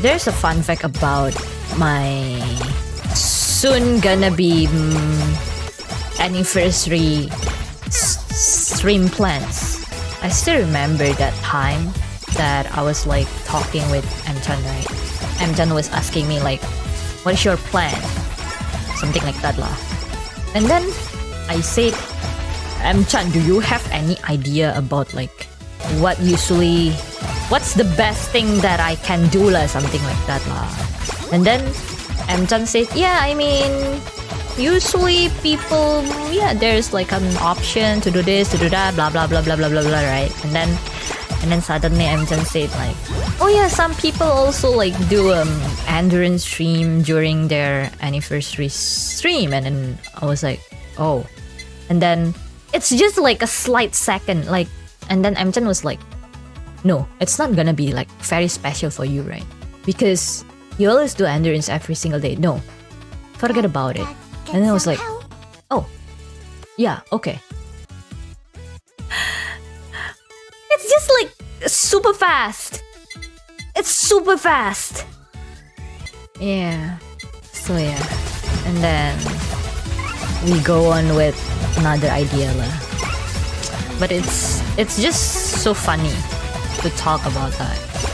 there's a fun fact about my soon gonna be mm, anniversary s- stream plans. I still remember that time that I was like talking with M-chan, right? M-chan was asking me like, "What is your plan?" Something like that, lah. And then I said, M-chan, do you have any idea about like what usually what's the best thing that I can do lah something like that lah. And then M-chan said yeah I mean usually people yeah there's like an option to do this to do that blah blah blah blah blah blah blah right? And then and then suddenly M-chan said like oh yeah some people also like do um endurance stream during their anniversary stream. And then I was like oh. And then it's just like a slight second like and then M-chan was like no it's not gonna be like very special for you right? Because you always do endurance every single day. No. Forget about it. And I was like oh yeah okay. It's just like super fast. It's super fast. Yeah. So yeah. And then we go on with another idea lah. But it's it's just so funny to talk about that.